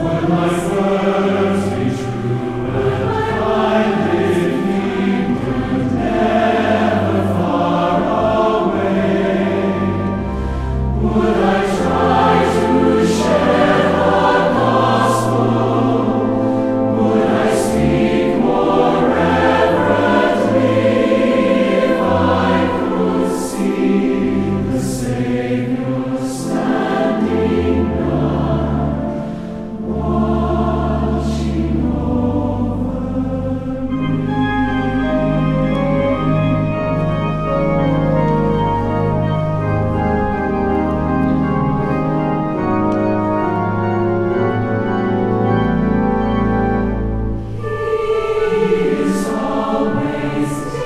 for my son. Christ.